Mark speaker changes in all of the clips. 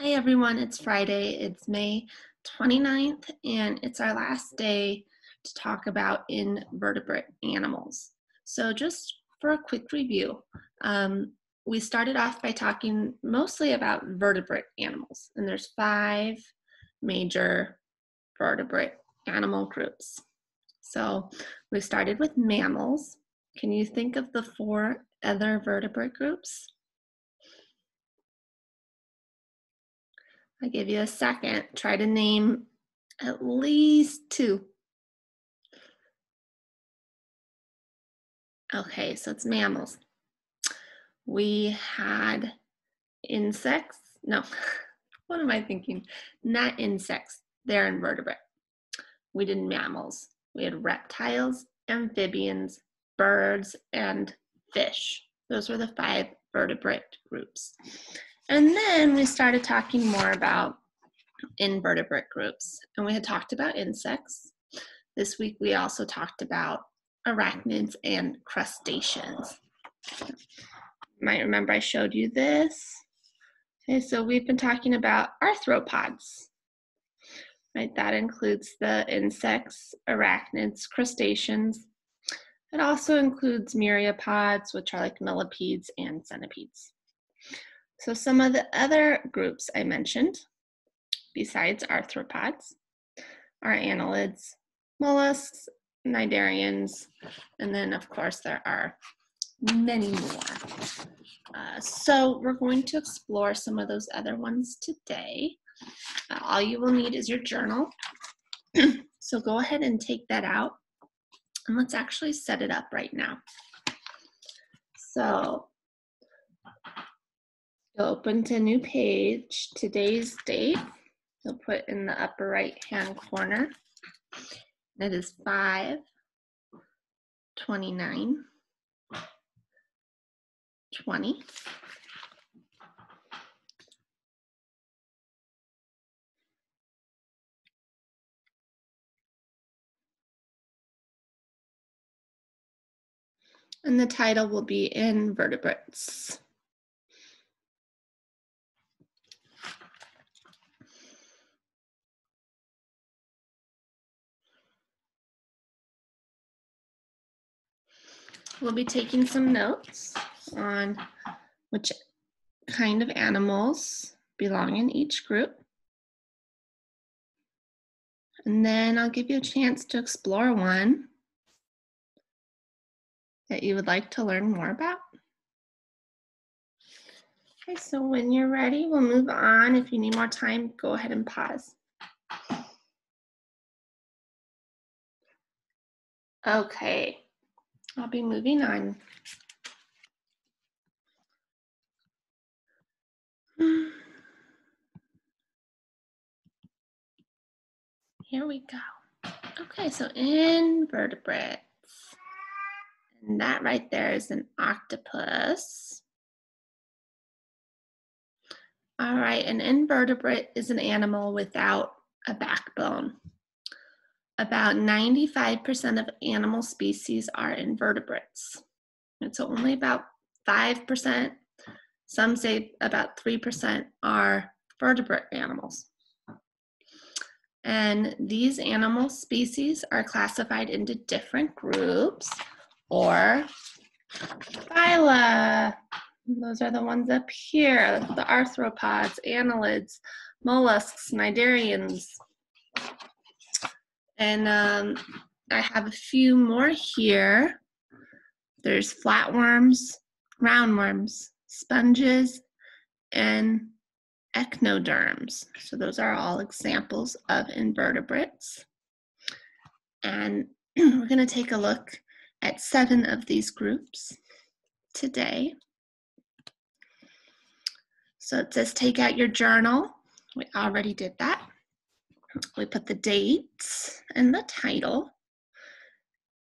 Speaker 1: Hi everyone, it's Friday, it's May 29th, and it's our last day to talk about invertebrate animals. So just for a quick review, um, we started off by talking mostly about vertebrate animals, and there's five major vertebrate animal groups. So we started with mammals. Can you think of the four other vertebrate groups? I give you a second. Try to name at least two. Okay, so it's mammals. We had insects. No, what am I thinking? Not insects. They're invertebrate. We did mammals. We had reptiles, amphibians, birds, and fish. Those were the five vertebrate groups. And then we started talking more about invertebrate groups. And we had talked about insects. This week we also talked about arachnids and crustaceans. You might remember I showed you this. Okay, so we've been talking about arthropods. Right, that includes the insects, arachnids, crustaceans. It also includes myriapods, which are like millipedes and centipedes. So some of the other groups I mentioned, besides arthropods, are annelids, mollusks, cnidarians, and then of course there are many more. Uh, so we're going to explore some of those other ones today. Uh, all you will need is your journal. so go ahead and take that out and let's actually set it up right now. So You'll open to a new page, today's date. You'll put in the upper right hand corner. It is 5 29 20. And the title will be Invertebrates. We'll be taking some notes on which kind of animals belong in each group. And then I'll give you a chance to explore one that you would like to learn more about. Okay, so when you're ready, we'll move on. If you need more time, go ahead and pause. Okay, I'll be moving on. Here we go. Okay, so invertebrates. And that right there is an octopus. All right, an invertebrate is an animal without a backbone. About 95% of animal species are invertebrates. And so only about 5%, some say about 3% are vertebrate animals. And these animal species are classified into different groups or phyla. Those are the ones up here, the arthropods, annelids, mollusks, cnidarians, and um, I have a few more here. There's flatworms, roundworms, sponges, and echinoderms. So those are all examples of invertebrates. And we're going to take a look at seven of these groups today. So it says take out your journal. We already did that. We put the dates and the title.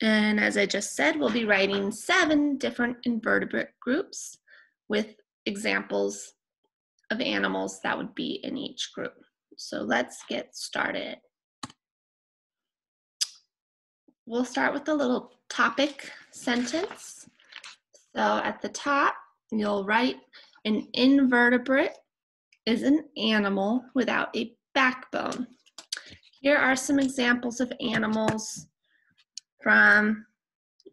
Speaker 1: And as I just said, we'll be writing seven different invertebrate groups with examples of animals that would be in each group. So let's get started. We'll start with a little topic sentence. So at the top, you'll write an invertebrate is an animal without a backbone. Here are some examples of animals from,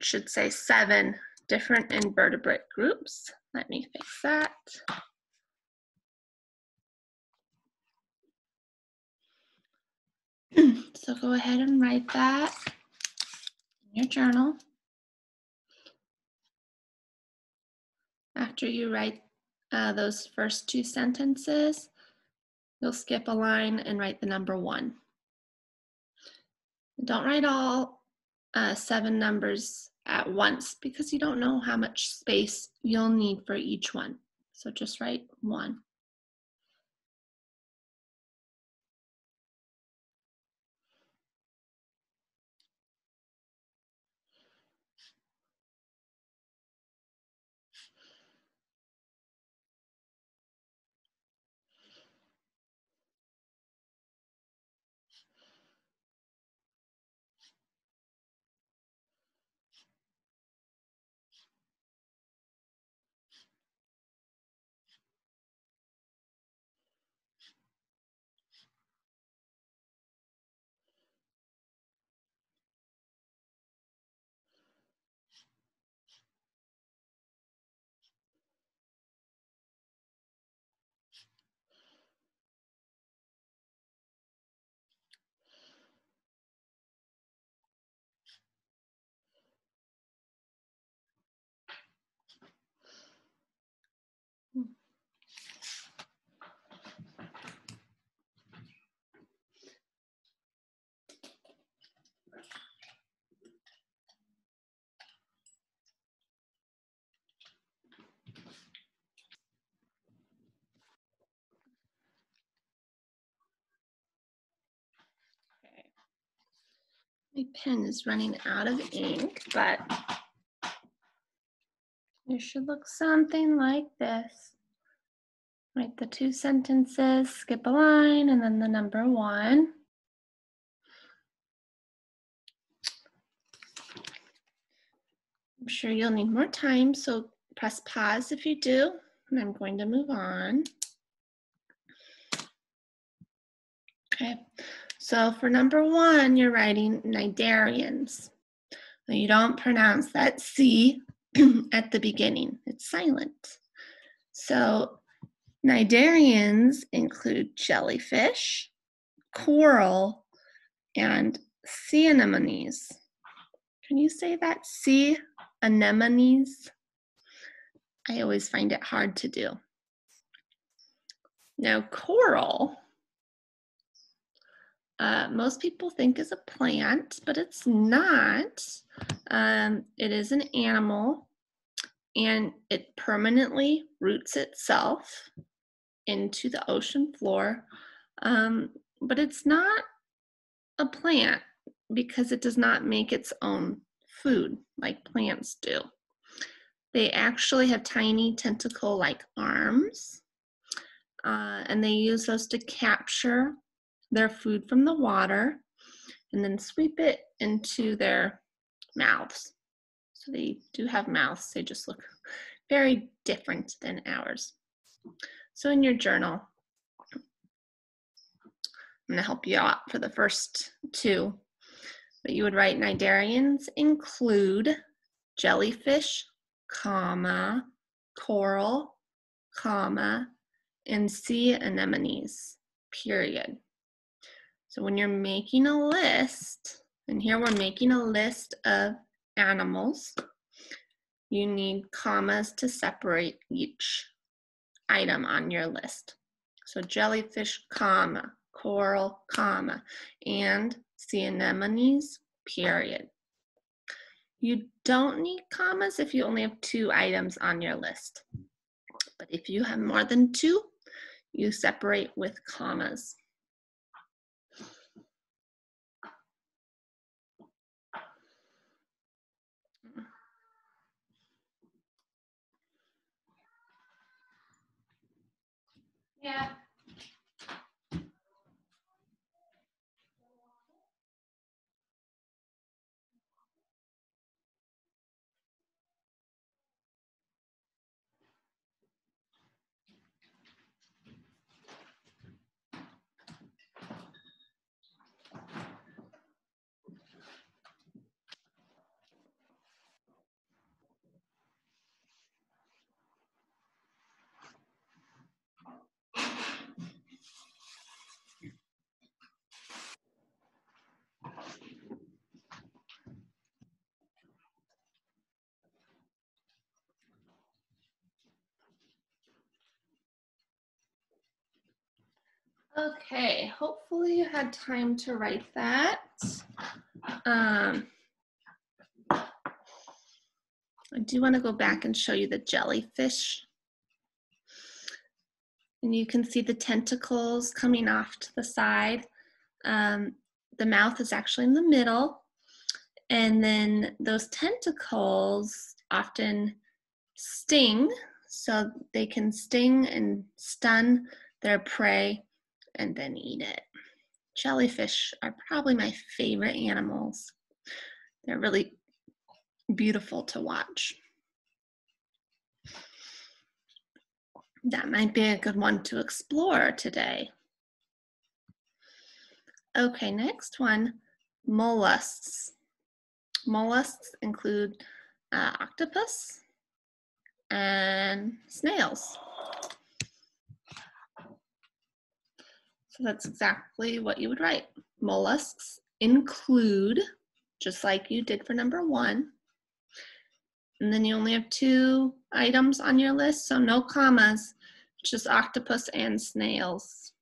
Speaker 1: should say seven different invertebrate groups. Let me fix that. so go ahead and write that in your journal. After you write uh, those first two sentences, you'll skip a line and write the number one. Don't write all uh, seven numbers at once because you don't know how much space you'll need for each one. So just write one. My pen is running out of ink, but it should look something like this. Write the two sentences, skip a line, and then the number one. I'm sure you'll need more time, so press pause if you do, and I'm going to move on. Okay, so for number one, you're writing Cnidarians. You don't pronounce that C at the beginning, it's silent. So Cnidarians include jellyfish, coral, and sea anemones. Can you say that? Sea anemones? I always find it hard to do. Now, coral uh, most people think is a plant, but it's not. Um, it is an animal and it permanently roots itself into the ocean floor. Um, but it's not a plant because it does not make its own food like plants do. They actually have tiny tentacle like arms, uh, and they use those to capture their food from the water and then sweep it into their mouths. So they do have mouths, they just look very different than ours. So in your journal, I'm to help you out for the first two. But you would write Cnidarians include jellyfish, comma, coral, comma, and sea anemones, period. So when you're making a list, and here we're making a list of animals, you need commas to separate each item on your list. So jellyfish, comma, coral, comma, and sea anemones, period. You don't need commas if you only have two items on your list. But if you have more than two, you separate with commas. Okay, hopefully you had time to write that. Um, I do want to go back and show you the jellyfish. And you can see the tentacles coming off to the side. Um, the mouth is actually in the middle. And then those tentacles often sting, so they can sting and stun their prey and then eat it. Jellyfish are probably my favorite animals. They're really beautiful to watch. That might be a good one to explore today. Okay, next one, mollusks. Mollusks include uh, octopus and snails. So that's exactly what you would write. Mollusks include, just like you did for number one. And then you only have two items on your list, so no commas, just octopus and snails.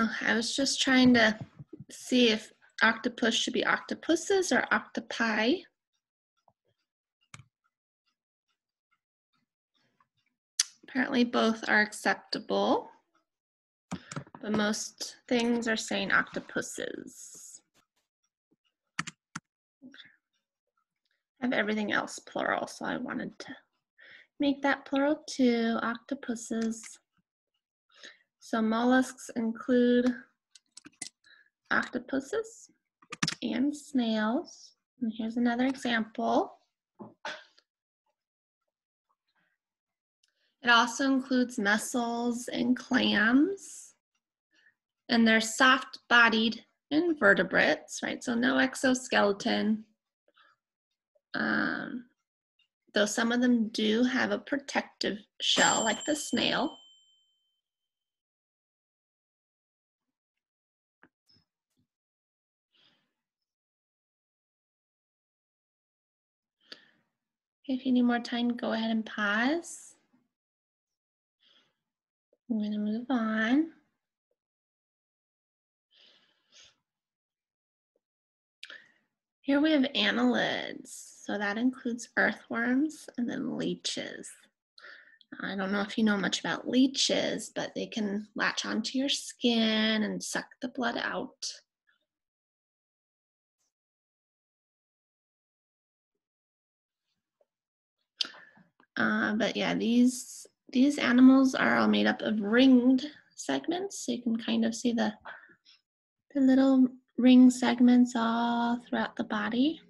Speaker 1: Oh, I was just trying to see if octopus should be octopuses or octopi. Apparently both are acceptable, but most things are saying octopuses. I have everything else plural, so I wanted to make that plural too, octopuses. So mollusks include octopuses and snails. And here's another example. It also includes mussels and clams. And they're soft-bodied invertebrates, right? So no exoskeleton. Um, though some of them do have a protective shell, like the snail. If you need more time, go ahead and pause. I'm going to move on. Here we have annelids. So that includes earthworms and then leeches. I don't know if you know much about leeches, but they can latch onto your skin and suck the blood out. Uh, but yeah, these these animals are all made up of ringed segments. So you can kind of see the, the little ring segments all throughout the body.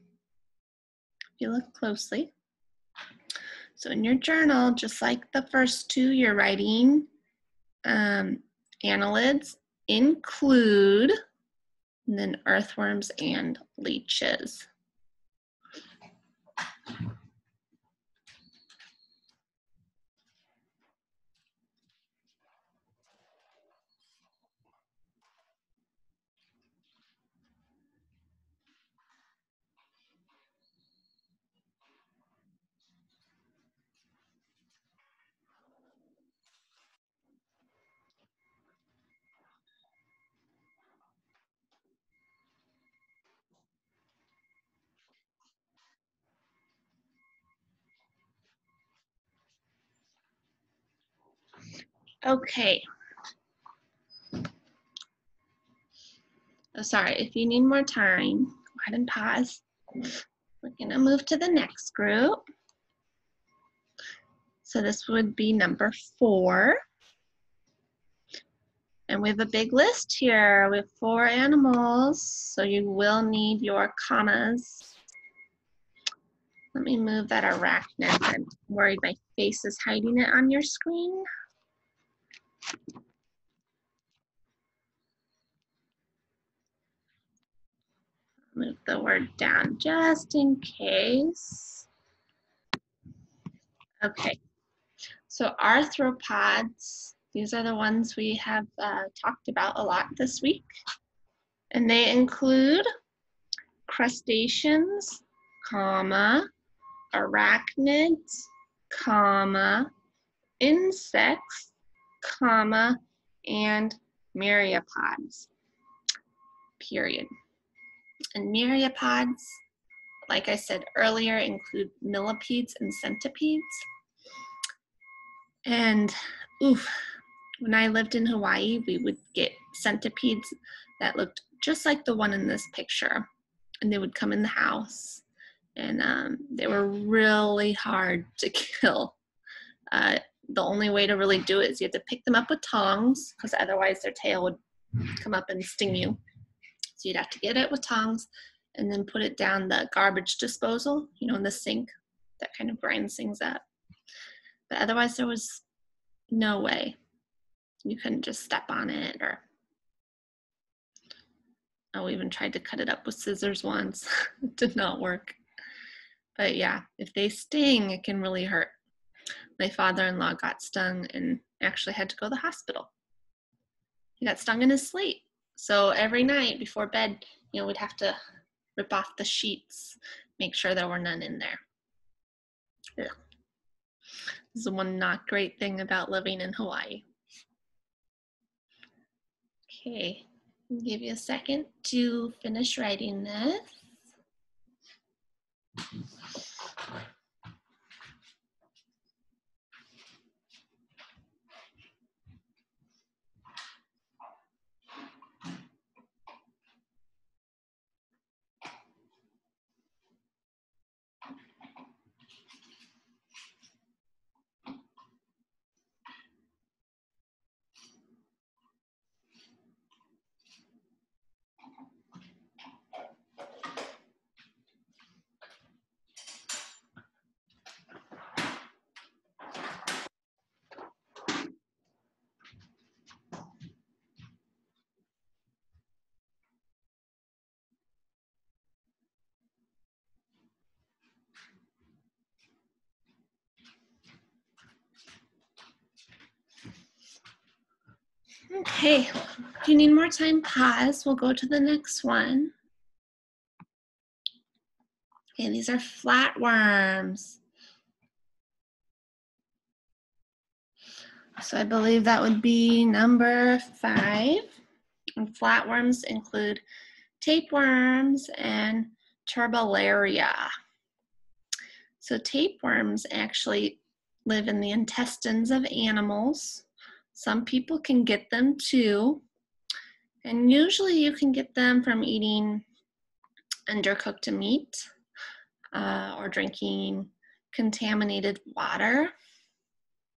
Speaker 1: If you look closely. So in your journal, just like the first two, you're writing um, annelids include, and then earthworms and leeches. Okay. Oh, sorry, if you need more time, go ahead and pause. We're gonna move to the next group. So this would be number four. And we have a big list here. We have four animals, so you will need your commas. Let me move that arachnid. I'm worried my face is hiding it on your screen. Move the word down just in case. Okay, so arthropods, These are the ones we have uh, talked about a lot this week. And they include crustaceans, comma, arachnids, comma, insects, comma, and myriapods, period. And myriapods, like I said earlier, include millipedes and centipedes. And oof, when I lived in Hawaii, we would get centipedes that looked just like the one in this picture. And they would come in the house and um, they were really hard to kill. Uh, the only way to really do it is you have to pick them up with tongs because otherwise their tail would come up and sting you. So you'd have to get it with tongs and then put it down the garbage disposal, you know, in the sink. That kind of grinds things up. But otherwise, there was no way. You couldn't just step on it or. Oh, I even tried to cut it up with scissors once. it did not work. But yeah, if they sting, it can really hurt. My father in law got stung and actually had to go to the hospital. He got stung in his sleep. So every night before bed, you know, we'd have to rip off the sheets, make sure there were none in there. Yeah. This is one not great thing about living in Hawaii. Okay, I'll give you a second to finish writing this. Okay, if you need more time, pause. We'll go to the next one. Okay, these are flatworms. So I believe that would be number five. And flatworms include tapeworms and turbellaria. So tapeworms actually live in the intestines of animals. Some people can get them too. And usually you can get them from eating undercooked meat uh, or drinking contaminated water.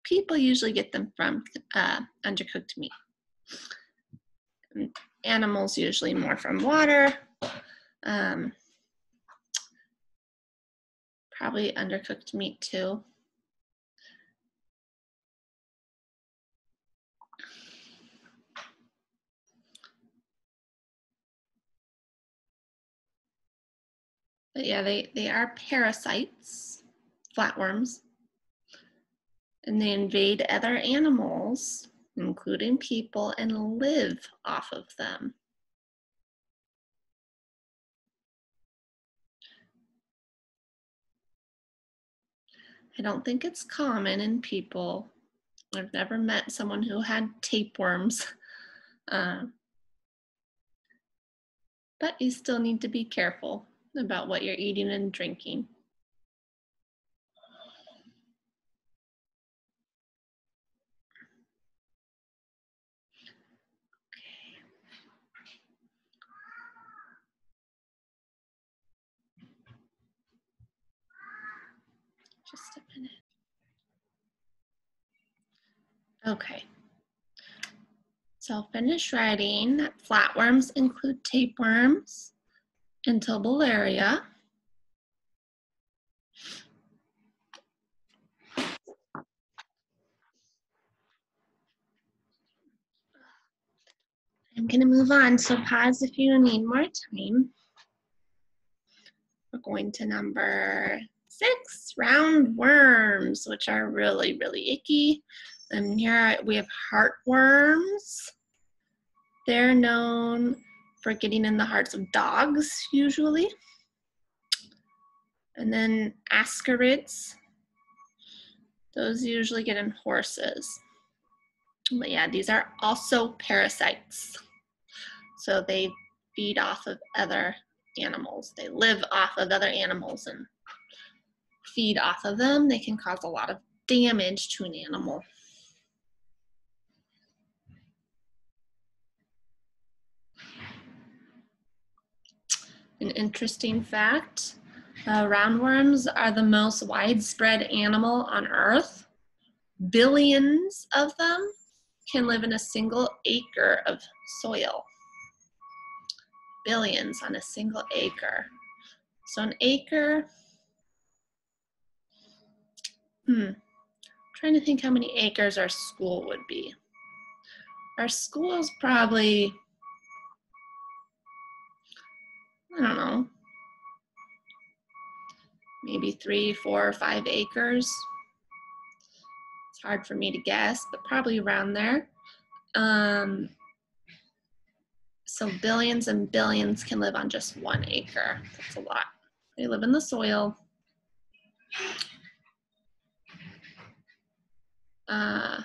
Speaker 1: People usually get them from uh, undercooked meat. Animals usually more from water. Um, probably undercooked meat too. But yeah, they, they are parasites, flatworms, and they invade other animals, including people, and live off of them. I don't think it's common in people. I've never met someone who had tapeworms. Uh, but you still need to be careful about what you're eating and drinking. Just a minute. Okay. So I'll finish writing that flatworms include tapeworms, and Turbellaria. I'm going to move on, so pause if you need more time. We're going to number six, round worms, which are really, really icky. And here we have heartworms. They're known for getting in the hearts of dogs, usually. And then ascarids. Those usually get in horses. But yeah, these are also parasites. So they feed off of other animals. They live off of other animals and feed off of them. They can cause a lot of damage to an animal. An interesting fact, uh, roundworms are the most widespread animal on earth. Billions of them can live in a single acre of soil. Billions on a single acre. So an acre, hmm, trying to think how many acres our school would be. Our school is probably, I don't know, maybe three, four, or five acres. It's hard for me to guess, but probably around there. Um, so billions and billions can live on just one acre. That's a lot. They live in the soil. Uh,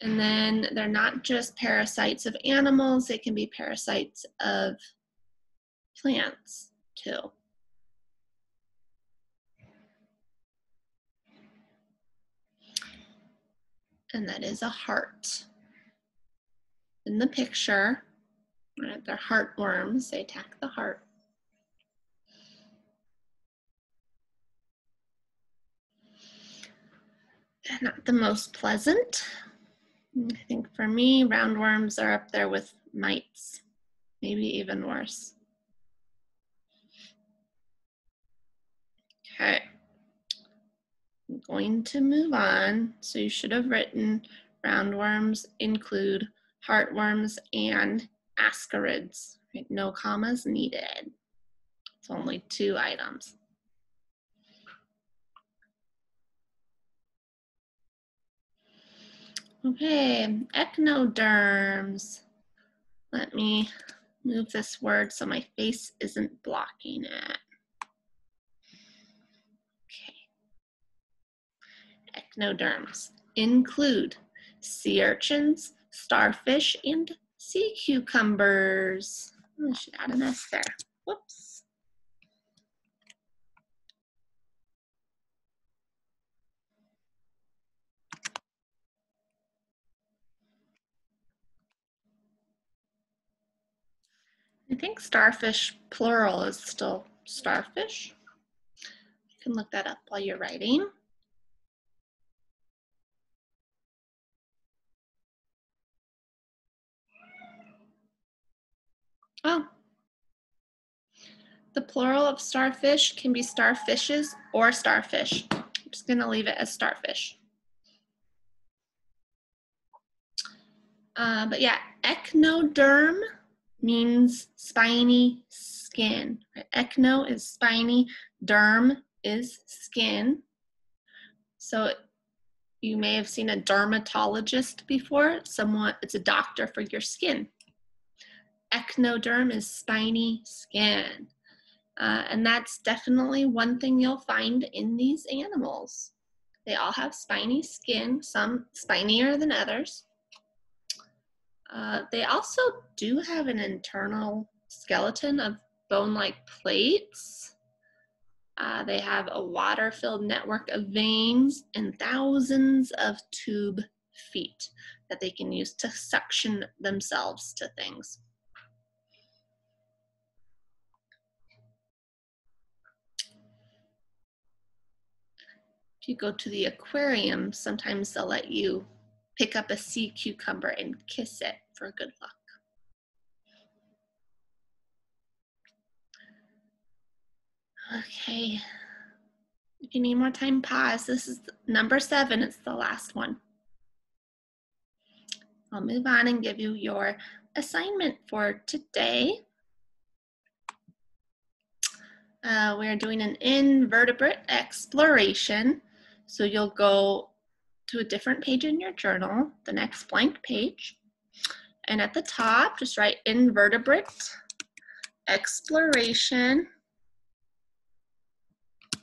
Speaker 1: and then they're not just parasites of animals, they can be parasites of plants too. and that is a heart. In the picture, right, they're heartworms, they attack the heart. not the most pleasant. I think for me, roundworms are up there with mites, maybe even worse. Okay. I'm going to move on. So you should have written roundworms include heartworms and ascarids. Right? No commas needed. It's only two items. Okay, echinoderms. Let me move this word so my face isn't blocking it. Echinoderms include sea urchins, starfish, and sea cucumbers. I should add an S there. Whoops. I think starfish plural is still starfish. You can look that up while you're writing. Oh. The plural of starfish can be starfishes or starfish. I'm just going to leave it as starfish. Uh, but yeah, echinoderm means spiny skin. Echino is spiny, derm is skin. So you may have seen a dermatologist before. Someone, it's a doctor for your skin. Echinoderm is spiny skin. Uh, and that's definitely one thing you'll find in these animals. They all have spiny skin, some spinier than others. Uh, they also do have an internal skeleton of bone-like plates. Uh, they have a water-filled network of veins and thousands of tube feet that they can use to suction themselves to things. You go to the aquarium, sometimes they'll let you pick up a sea cucumber and kiss it for good luck. Okay, if you need more time, pause. This is number seven, it's the last one. I'll move on and give you your assignment for today. Uh, we're doing an invertebrate exploration. So you'll go to a different page in your journal, the next blank page. And at the top, just write invertebrate exploration.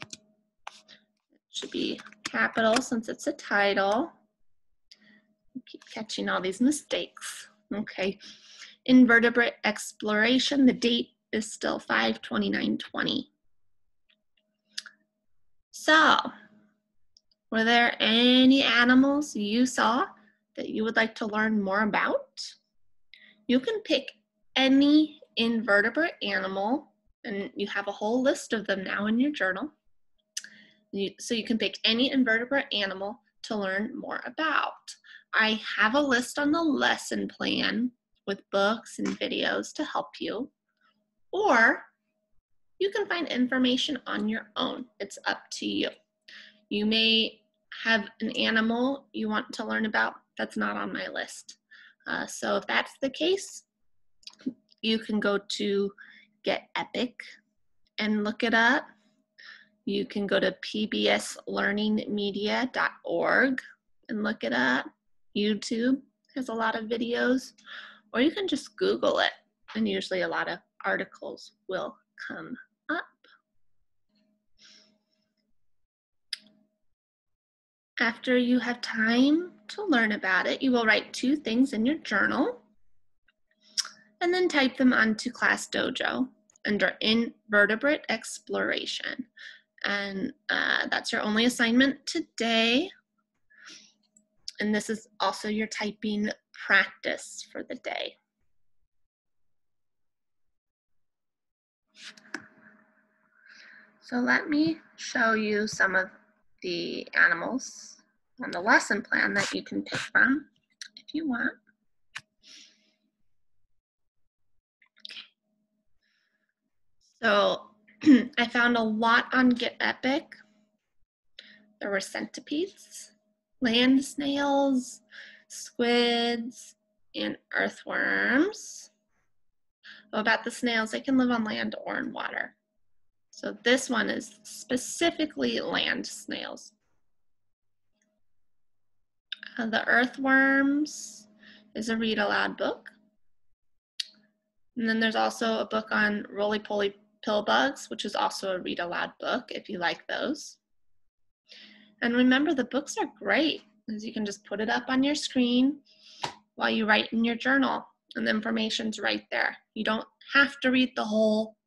Speaker 1: It should be capital since it's a title. keep catching all these mistakes. Okay. Invertebrate exploration, the date is still 52920. So, were there any animals you saw that you would like to learn more about? You can pick any invertebrate animal, and you have a whole list of them now in your journal. so you can pick any invertebrate animal to learn more about. I have a list on the lesson plan with books and videos to help you, or you can find information on your own. It's up to you. You may have an animal you want to learn about that's not on my list. Uh, so if that's the case, you can go to Get Epic and look it up. You can go to pbslearningmedia.org and look it up. YouTube has a lot of videos, or you can just Google it, and usually a lot of articles will come up. After you have time to learn about it, you will write two things in your journal and then type them onto Class Dojo under Invertebrate Exploration. And uh, that's your only assignment today. And this is also your typing practice for the day. So let me show you some of the animals on the lesson plan that you can pick from if you want. So I found a lot on Get Epic. There were centipedes, land snails, squids, and earthworms. about the snails, they can live on land or in water. So this one is specifically land snails. Uh, the earthworms is a read aloud book. And then there's also a book on roly-poly pill bugs, which is also a read aloud book if you like those. And remember, the books are great because you can just put it up on your screen while you write in your journal, and the information's right there. You don't have to read the whole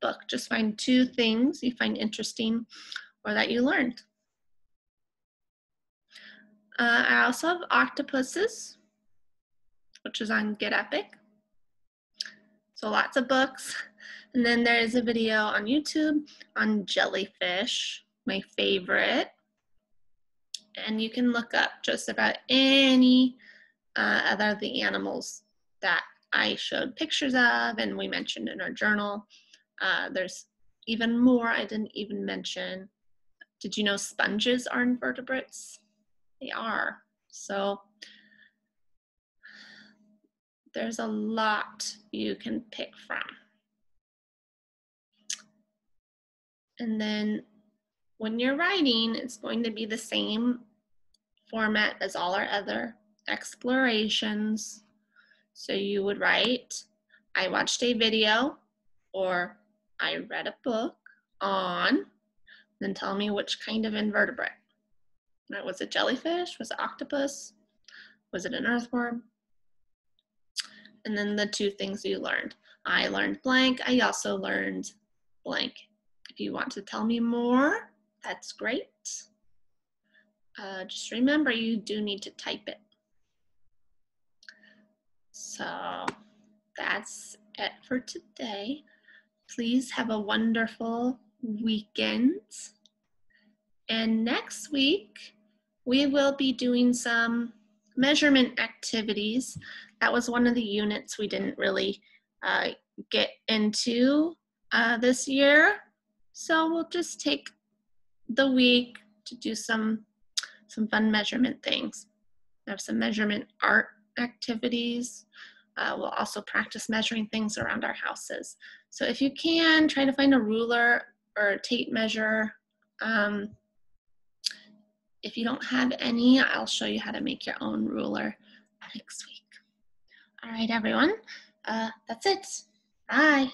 Speaker 1: book. Just find two things you find interesting or that you learned. Uh, I also have octopuses, which is on Get Epic. So lots of books. And then there's a video on YouTube on jellyfish, my favorite. And you can look up just about any uh, other of the animals that I showed pictures of and we mentioned in our journal. Uh, there's even more I didn't even mention. Did you know sponges are invertebrates? They are. So there's a lot you can pick from. And then when you're writing, it's going to be the same format as all our other explorations. So you would write, I watched a video or I read a book on, then tell me which kind of invertebrate. Was it jellyfish? Was it octopus? Was it an earthworm? And then the two things you learned. I learned blank. I also learned blank. If you want to tell me more, that's great. Uh, just remember you do need to type it. So that's it for today. Please have a wonderful weekend. And next week, we will be doing some measurement activities. That was one of the units we didn't really uh, get into uh, this year. So we'll just take the week to do some, some fun measurement things. We have some measurement art activities. Uh, we'll also practice measuring things around our houses. So if you can, try to find a ruler or a tape measure. Um, if you don't have any, I'll show you how to make your own ruler next week. All right, everyone, uh, that's it. Bye.